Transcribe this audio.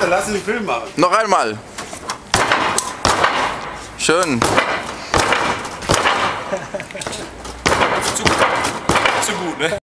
Dann lass den Film machen. Noch einmal. Schön. Zu gut, ne?